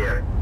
here.